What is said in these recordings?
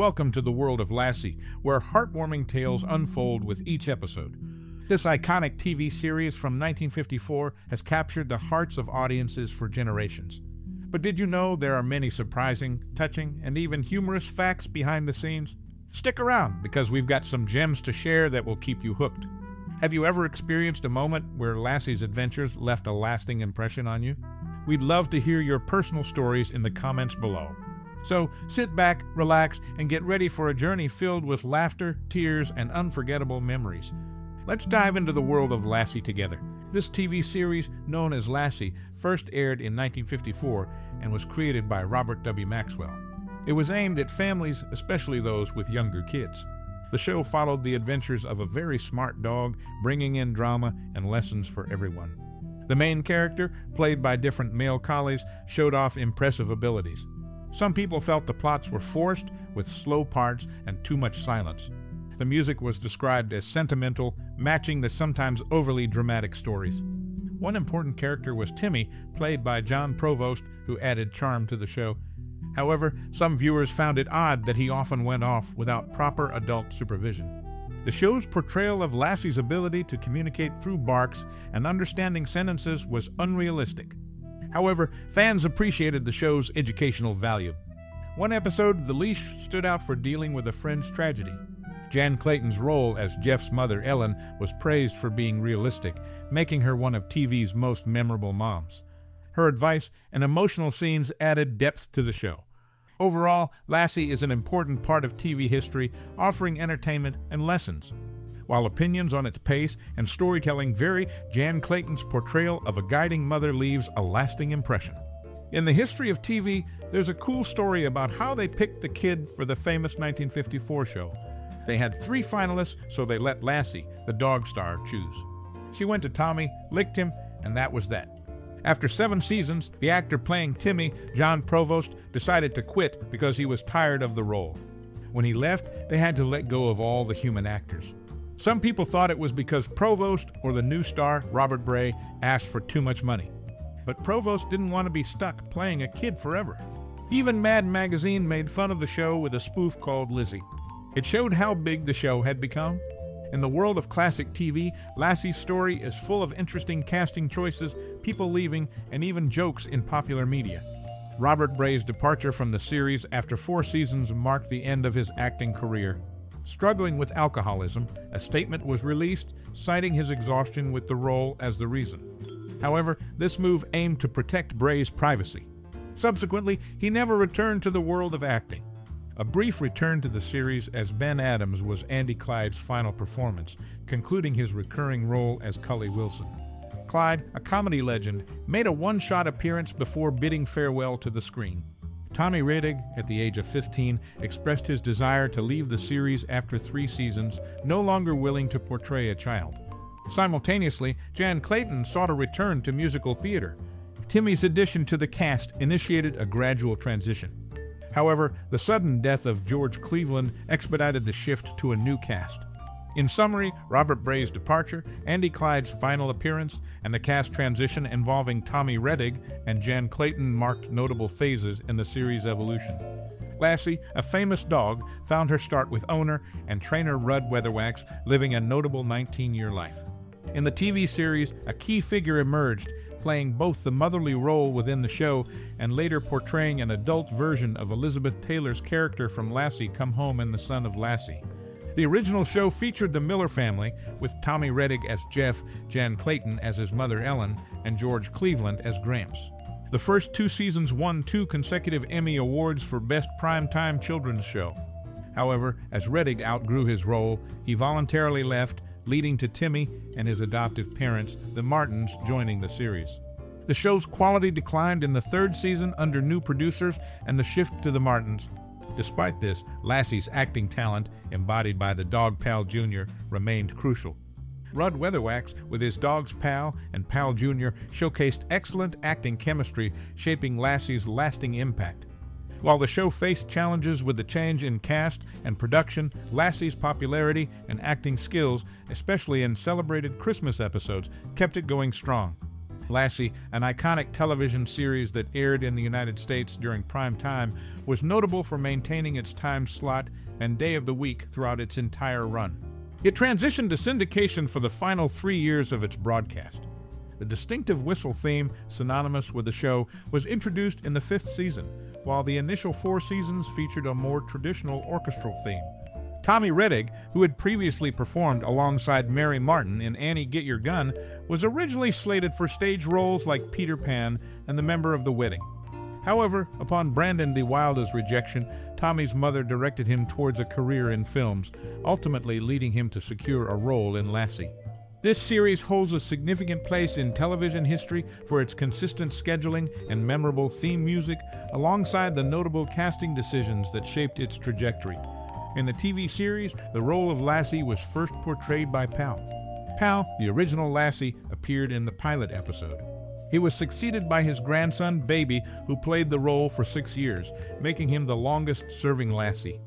Welcome to the world of Lassie, where heartwarming tales unfold with each episode. This iconic TV series from 1954 has captured the hearts of audiences for generations. But did you know there are many surprising, touching, and even humorous facts behind the scenes? Stick around because we've got some gems to share that will keep you hooked. Have you ever experienced a moment where Lassie's adventures left a lasting impression on you? We'd love to hear your personal stories in the comments below. So sit back, relax, and get ready for a journey filled with laughter, tears, and unforgettable memories. Let's dive into the world of Lassie together. This TV series, known as Lassie, first aired in 1954 and was created by Robert W. Maxwell. It was aimed at families, especially those with younger kids. The show followed the adventures of a very smart dog, bringing in drama and lessons for everyone. The main character, played by different male collies, showed off impressive abilities. Some people felt the plots were forced, with slow parts and too much silence. The music was described as sentimental, matching the sometimes overly dramatic stories. One important character was Timmy, played by Jon Provost, who added charm to the show. However, some viewers found it odd that he often went off without proper adult supervision. The show's portrayal of Lassie's ability to communicate through barks and understanding sentences was unrealistic. However, fans appreciated the show's educational value. One episode, The Leash stood out for dealing with a friend's tragedy. Jan Clayton's role as Jeff's mother, Ellen, was praised for being realistic, making her one of TV's most memorable moms. Her advice and emotional scenes added depth to the show. Overall, Lassie is an important part of TV history, offering entertainment and lessons. While opinions on its pace and storytelling vary, Jan Clayton's portrayal of a guiding mother leaves a lasting impression. In the history of TV, there's a cool story about how they picked the kid for the famous 1954 show. They had three finalists, so they let Lassie, the dog star, choose. She went to Tommy, licked him, and that was that. After seven seasons, the actor playing Timmy, Jon Provost, decided to quit because he was tired of the role. When he left, they had to let go of all the human actors. Some people thought it was because Provost or the new star, Robert Bray, asked for too much money. But Provost didn't want to be stuck playing a kid forever. Even Mad Magazine made fun of the show with a spoof called Lizzie. It showed how big the show had become. In the world of classic TV, Lassie's story is full of interesting casting choices, people leaving, and even jokes in popular media. Robert Bray's departure from the series after four seasons marked the end of his acting career. Struggling with alcoholism, a statement was released citing his exhaustion with the role as the reason. However, this move aimed to protect Bray's privacy. Subsequently, he never returned to the world of acting. A brief return to the series as Ben Adams was Andy Clyde's final performance, concluding his recurring role as Cully Wilson. Clyde, a comedy legend, made a one shot appearance before bidding farewell to the screen. Tommy Rettig, at the age of 15, expressed his desire to leave the series after three seasons, no longer willing to portray a child. Simultaneously, Jan Clayton sought a return to musical theater. Timmy's addition to the cast initiated a gradual transition. However, the sudden death of George Cleveland expedited the shift to a new cast. In summary, Robert Bray's departure, Andy Clyde's final appearance, and the cast transition involving Tommy Rettig and Jan Clayton marked notable phases in the series' evolution. Lassie, a famous dog, found her start with owner and trainer Rudd Weatherwax living a notable 19 year life. In the TV series, a key figure emerged, playing both the motherly role within the show and later portraying an adult version of Elizabeth Taylor's character from Lassie Come Home and the Son of Lassie. The original show featured the Miller family, with Tommy Rettig as Jeff, Jan Clayton as his mother Ellen, and George Cleveland as Gramps. The first two seasons won two consecutive Emmy Awards for Best Primetime Children's Show. However, as Rettig outgrew his role, he voluntarily left, leading to Timmy and his adoptive parents, the Martins, joining the series. The show's quality declined in the third season under new producers and the shift to the Martins, Despite this, Lassie's acting talent, embodied by the dog Pal Jr., remained crucial. Rudd Weatherwax, with his dog's Pal and Pal Jr., showcased excellent acting chemistry, shaping Lassie's lasting impact. While the show faced challenges with the change in cast and production, Lassie's popularity and acting skills, especially in celebrated Christmas episodes, kept it going strong. Lassie, an iconic television series that aired in the United States during prime time, was notable for maintaining its time slot and day of the week throughout its entire run. It transitioned to syndication for the final three years of its broadcast. The distinctive whistle theme, synonymous with the show, was introduced in the fifth season, while the initial four seasons featured a more traditional orchestral theme. Tommy Rettig, who had previously performed alongside Mary Martin in Annie Get Your Gun, was originally slated for stage roles like Peter Pan and the member of the wedding. However, upon Brandon de Wilde's rejection, Tommy's mother directed him towards a career in films, ultimately leading him to secure a role in Lassie. This series holds a significant place in television history for its consistent scheduling and memorable theme music, alongside the notable casting decisions that shaped its trajectory. In the TV series, the role of Lassie was first portrayed by Pal. Pal, the original Lassie, appeared in the pilot episode. He was succeeded by his grandson, Baby, who played the role for six years, making him the longest serving Lassie.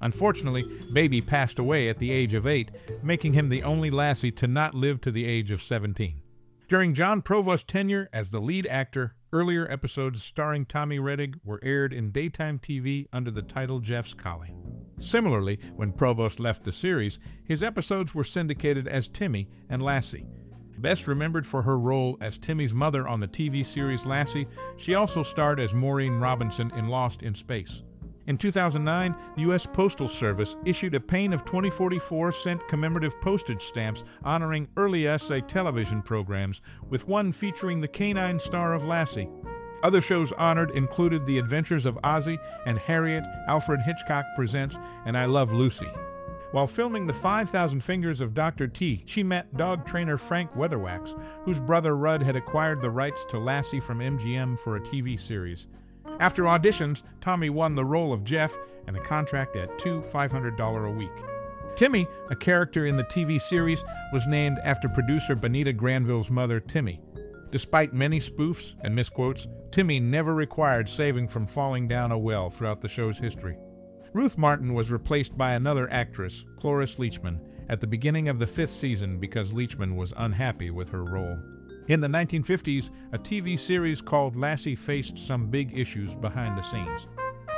Unfortunately, Baby passed away at the age of eight, making him the only Lassie to not live to the age of 17. During Jon Provost's tenure as the lead actor, earlier episodes starring Tommy Rettig were aired in daytime TV under the title Jeff's Collie. Similarly, when Provost left the series, his episodes were syndicated as Timmy and Lassie. Best remembered for her role as Timmy's mother on the TV series Lassie, she also starred as Maureen Robinson in Lost in Space. In 2009, the U.S. Postal Service issued a pane of 2044 cent commemorative postage stamps honoring early essay television programs, with one featuring the canine star of Lassie. Other shows honored included The Adventures of Ozzie and Harriet, Alfred Hitchcock Presents, and I Love Lucy. While filming The 5,000 Fingers of Dr. T, she met dog trainer Frank Weatherwax, whose brother Rudd had acquired the rights to Lassie from MGM for a TV series. After auditions, Tommy won the role of Jeff and a contract at two $500 a week. Timmy, a character in the TV series, was named after producer Bonita Granville's mother, Timmy. Despite many spoofs and misquotes, Timmy never required saving from falling down a well throughout the show's history. Ruth Martin was replaced by another actress, Cloris Leachman, at the beginning of the fifth season because Leachman was unhappy with her role. In the 1950s, a TV series called Lassie faced some big issues behind the scenes.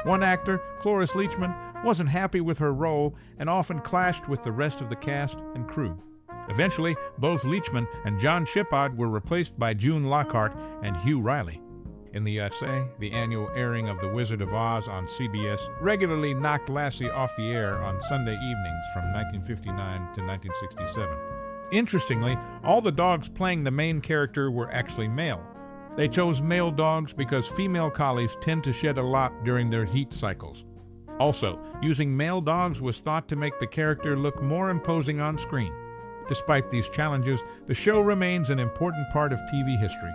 One actor, Cloris Leachman, wasn't happy with her role and often clashed with the rest of the cast and crew. Eventually, both Leachman and Jon Shepodd were replaced by June Lockhart and Hugh Reilly. In the USA, the annual airing of The Wizard of Oz on CBS regularly knocked Lassie off the air on Sunday evenings from 1959 to 1967. Interestingly, all the dogs playing the main character were actually male. They chose male dogs because female collies tend to shed a lot during their heat cycles. Also, using male dogs was thought to make the character look more imposing on screen. Despite these challenges, the show remains an important part of TV history.